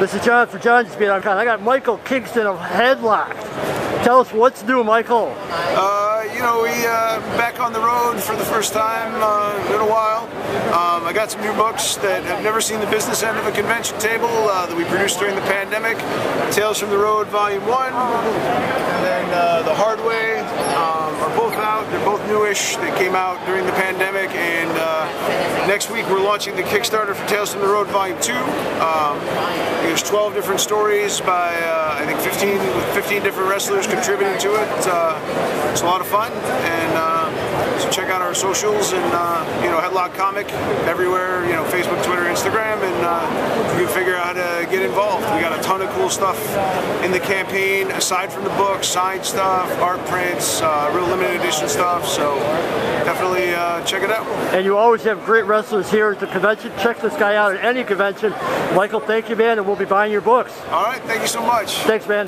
This is Johngy for Johngy's Beat on Con. I got Michael Kingston of Headlocked. Tell us what's new, Michael. Uh, you know, we uh, back on the road for the first time uh, in a while. Um, I got some new books that have never seen the business end of a convention table uh, that we produced during the pandemic. Tales from the Road, Volume One, and then uh, The um, are both out. They're both newish. They came out during the pandemic, and uh, next week we're launching the Kickstarter for Tales from the Road Volume Two. Um, there's 12 different stories by I think 15 with 15 different wrestlers contributing to it. Uh, it's a lot of fun, and uh, so check out our socials and uh, you know Headlocked Comic everywhere. You know Facebook, Twitter, Instagram, and uh, you can figure out how to get involved. We got a ton of cool stuff in the campaign aside from the book, signed stuff, art prints, uh, real limited edition stuff. So definitely uh, check it out. And you always have great wrestlers here at the convention. Check this guy out at any convention. Michael, thank you, man, and we'll be buying your books. All right, thank you so much. Thanks, man.